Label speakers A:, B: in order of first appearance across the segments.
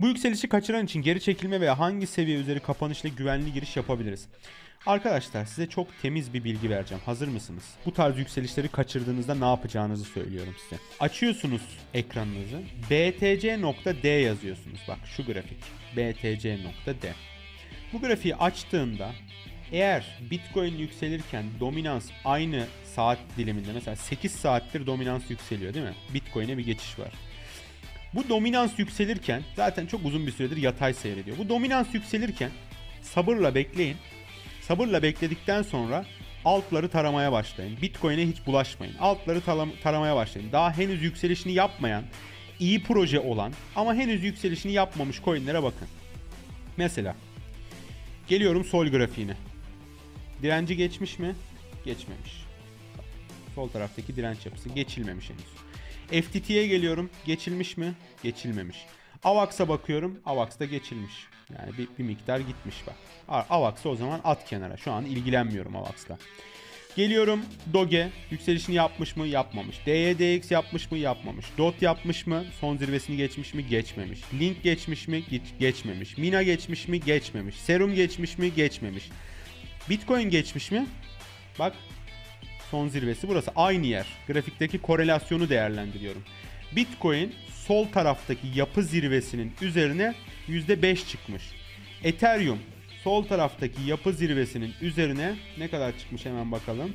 A: Bu yükselişi kaçıran için geri çekilme veya hangi seviye üzeri kapanışla güvenli giriş yapabiliriz? Arkadaşlar size çok temiz bir bilgi vereceğim. Hazır mısınız? Bu tarz yükselişleri kaçırdığınızda ne yapacağınızı söylüyorum size. Açıyorsunuz ekranınızı. btc.d yazıyorsunuz. Bak şu grafik. btc.d. Bu grafiği açtığında eğer Bitcoin yükselirken dominans aynı saat diliminde mesela 8 saattir dominans yükseliyor değil mi? Bitcoin'e bir geçiş var. Bu dominans yükselirken zaten çok uzun bir süredir yatay seyrediyor. Bu dominans yükselirken sabırla bekleyin. Sabırla bekledikten sonra altları taramaya başlayın. Bitcoin'e hiç bulaşmayın. Altları taramaya başlayın. Daha henüz yükselişini yapmayan, iyi proje olan ama henüz yükselişini yapmamış coinlere bakın. Mesela geliyorum sol grafiğine. Direnci geçmiş mi? Geçmemiş. Sol taraftaki direnç yapısı geçilmemiş henüz. FTT'ye geliyorum. Geçilmiş mi? Geçilmemiş. AVAX'a bakıyorum. AVAX'da geçilmiş. Yani bir, bir miktar gitmiş bak. AVAX'ı o zaman at kenara. Şu an ilgilenmiyorum AVAX'la. Geliyorum Doge yükselişini yapmış mı? Yapmamış. DYDX yapmış mı? Yapmamış. DOT yapmış mı? Son zirvesini geçmiş mi? Geçmemiş. Link geçmiş mi? Geç- geçmemiş. Mina geçmiş mi? Geçmemiş. Serum geçmiş mi? Geçmemiş. Bitcoin geçmiş mi? Bak son zirvesi burası. Aynı yer. Grafikteki korelasyonu değerlendiriyorum. Bitcoin sol taraftaki yapı zirvesinin üzerine %5 çıkmış. Ethereum sol taraftaki yapı zirvesinin üzerine ne kadar çıkmış hemen bakalım.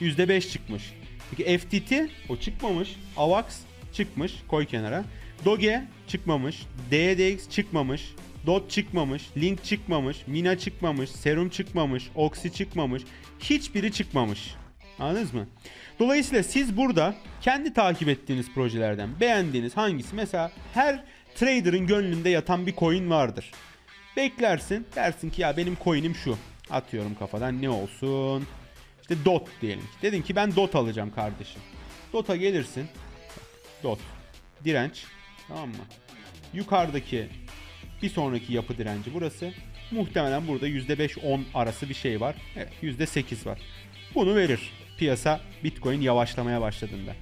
A: %5 çıkmış. Peki FTT o çıkmamış. AVAX çıkmış. Koy kenara. Doge çıkmamış. DDX çıkmamış. DOT çıkmamış. Link çıkmamış. Mina çıkmamış. Serum çıkmamış. Oxy çıkmamış. Hiçbiri çıkmamış. Anladınız mı? Dolayısıyla siz burada kendi takip ettiğiniz projelerden beğendiğiniz hangisi? Mesela her trader'ın gönlünde yatan bir coin vardır. Beklersin dersin ki ya benim coin'im şu. Atıyorum kafadan ne olsun? İşte DOT diyelim. Dedin ki ben DOT alacağım kardeşim. DOT'a gelirsin. DOT. Direnç. Tamam mı? Yukarıdaki bir sonraki yapı direnci burası. Muhtemelen burada %5-10 arası bir şey var. Evet %8 var. Bunu verir piyasa Bitcoin yavaşlamaya başladığında.